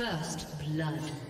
First blood.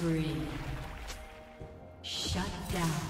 Spree. Rampage.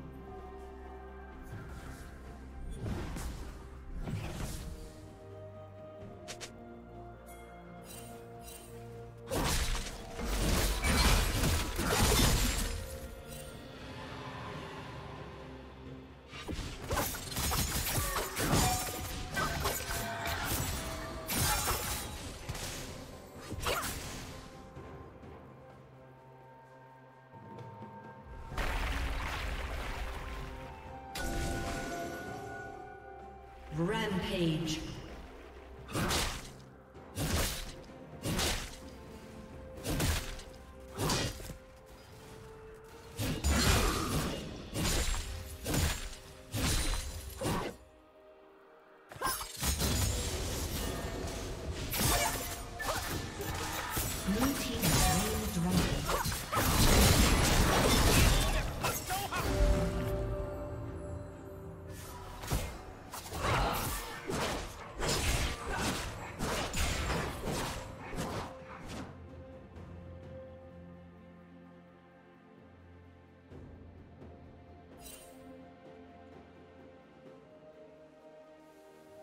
Rampage.